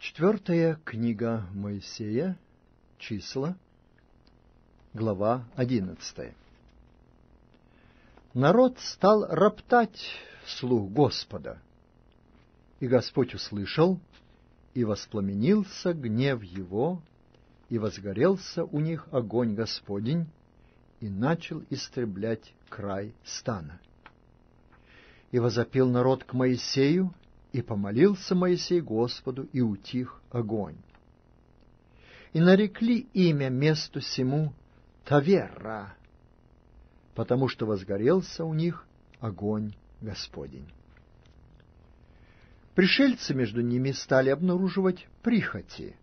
Четвертая книга Моисея, числа, глава одиннадцатая. Народ стал роптать вслух Господа, и Господь услышал, и воспламенился гнев его, и возгорелся у них огонь Господень, и начал истреблять край стана. И возопил народ к Моисею, и помолился Моисей Господу, и утих огонь. И нарекли имя месту сему Тавера, потому что возгорелся у них огонь Господень. Пришельцы между ними стали обнаруживать прихоти,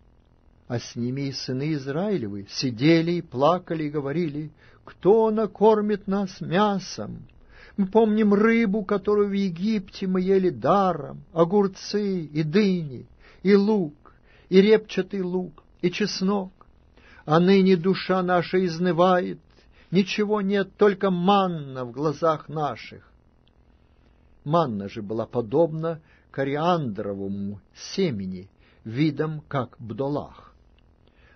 а с ними и сыны Израилевы сидели и плакали и говорили, «Кто накормит нас мясом?» Мы помним рыбу, которую в Египте мы ели даром, огурцы и дыни, и лук, и репчатый лук, и чеснок. А ныне душа наша изнывает, ничего нет, только манна в глазах наших. Манна же была подобна кориандровому семени, видом как бдолах.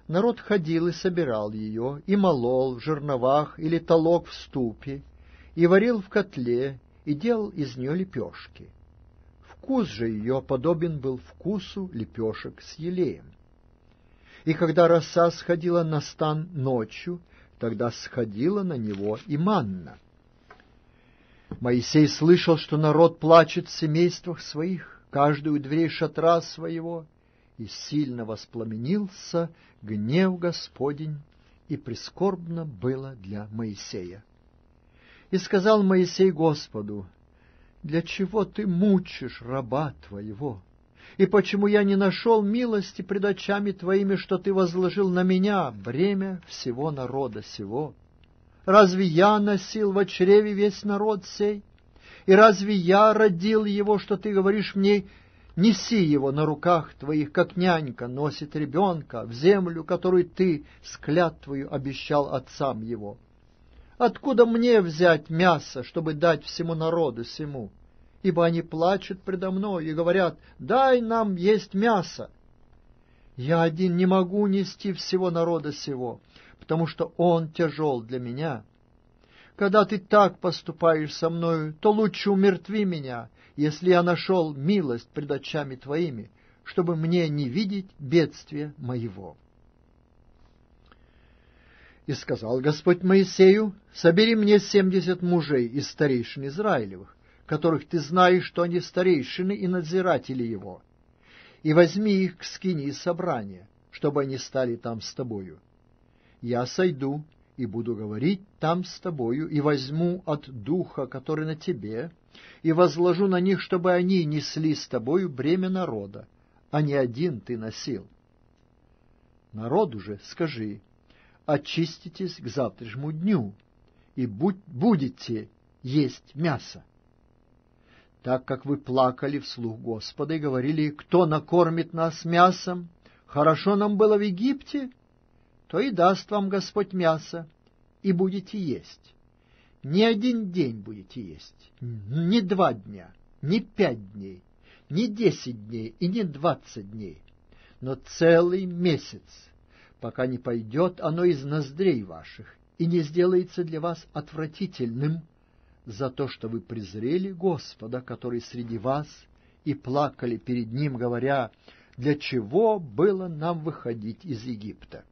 Народ ходил и собирал ее, и молол в жерновах или толок в ступе, и варил в котле, и делал из нее лепешки. Вкус же ее подобен был вкусу лепешек с елеем. И когда роса сходила на стан ночью, тогда сходила на него и манна. Моисей слышал, что народ плачет в семействах своих, каждую дверей шатра своего, и сильно воспламенился гнев Господень, и прискорбно было для Моисея. И сказал Моисей Господу, «Для чего ты мучишь раба твоего? И почему я не нашел милости пред очами твоими, что ты возложил на меня бремя всего народа сего? Разве я носил в чреве весь народ сей? И разве я родил его, что ты говоришь мне, неси его на руках твоих, как нянька носит ребенка в землю, которую ты с клятвою обещал отцам его?» Откуда мне взять мясо, чтобы дать всему народу сему? Ибо они плачут предо мной и говорят, дай нам есть мясо. Я один не могу нести всего народа сего, потому что он тяжел для меня. Когда ты так поступаешь со мною, то лучше умертви меня, если я нашел милость пред очами твоими, чтобы мне не видеть бедствия моего. И сказал Господь Моисею, собери мне семьдесят мужей из старейшин Израилевых, которых ты знаешь, что они старейшины и надзиратели его, и возьми их к скини собрания, чтобы они стали там с тобою. Я сойду и буду говорить там с тобою, и возьму от духа, который на тебе, и возложу на них, чтобы они несли с тобою бремя народа, а не один ты носил. Народу же скажи, очиститесь к завтрашнему дню, и будь, будете есть мясо. Так как вы плакали вслух Господа и говорили, кто накормит нас мясом, хорошо нам было в Египте, то и даст вам Господь мясо, и будете есть. Не один день будете есть, не два дня, не пять дней, не десять дней и не двадцать дней, но целый месяц — пока не пойдет оно из ноздрей ваших и не сделается для вас отвратительным за то, что вы презрели Господа, который среди вас, и плакали перед Ним, говоря, «Для чего было нам выходить из Египта?»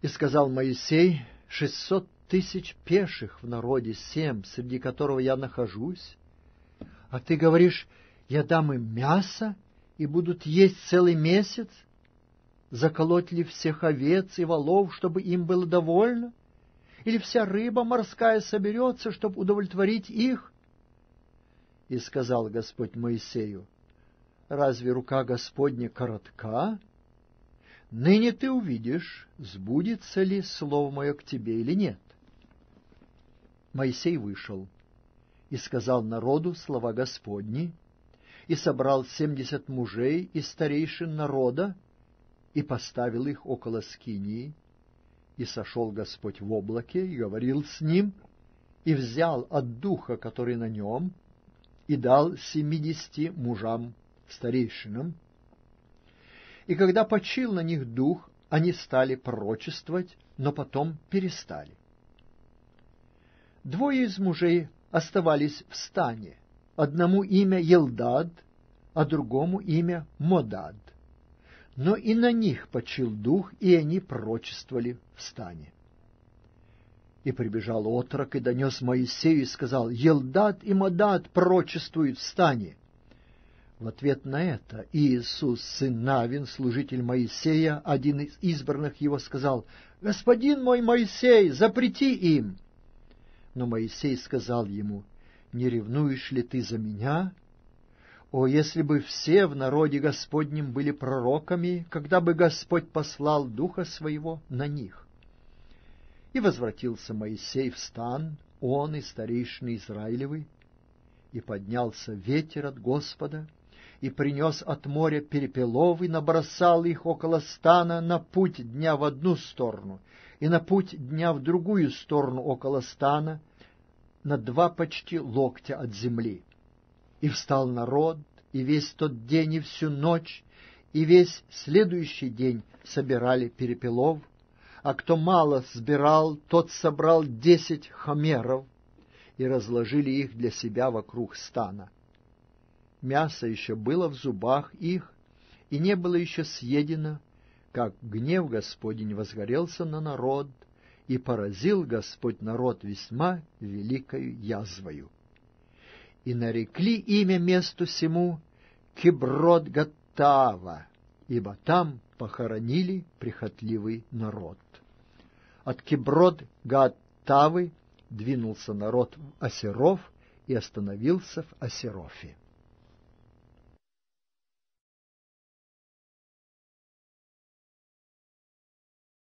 И сказал Моисей, «Шестьсот тысяч пеших в народе семь, среди которого я нахожусь, а ты говоришь, я дам им мясо и будут есть целый месяц?» Заколоть ли всех овец и волов, чтобы им было довольно? Или вся рыба морская соберется, чтобы удовлетворить их? И сказал Господь Моисею, разве рука Господня коротка? Ныне ты увидишь, сбудется ли слово мое к тебе или нет. Моисей вышел и сказал народу слова Господни, и собрал семьдесят мужей из старейшин народа, и поставил их около скинии. И сошел Господь в облаке и говорил с ним, и взял от духа, который на нем, и дал семидесяти мужам старейшинам, и когда почил на них дух, они стали пророчествовать, но потом перестали. Двое из мужей оставались в стане, одному имя Елдад, а другому имя Модад. Но и на них почил дух, и они пророчествовали в стане. И прибежал отрок и донес Моисею и сказал, «Елдад и Модад пророчествуют в стане». В ответ на это Иисус, сын Навин, служитель Моисея, один из избранных его, сказал, «Господин мой Моисей, запрети им!» Но Моисей сказал ему, «Не ревнуешь ли ты за меня? О, если бы все в народе Господнем были пророками, когда бы Господь послал Духа Своего на них!» И возвратился Моисей в стан, он и старейшины Израилевы, и поднялся ветер от Господа, и принес от моря перепелов и набросал их около стана на путь дня в одну сторону и на путь дня в другую сторону около стана, на два почти локтя от земли. И встал народ, и весь тот день и всю ночь, и весь следующий день собирали перепелов, а кто мало сбирал, тот собрал десять хамеров, и разложили их для себя вокруг стана мясо еще было в зубах их, и не было еще съедено, как гнев Господень возгорелся на народ, и поразил Господь народ весьма великою язвою. И нарекли имя месту сему Киброд Гаттава, ибо там похоронили прихотливый народ. От Киброд Гаттавы двинулся народ в Осеров и остановился в Осерофе.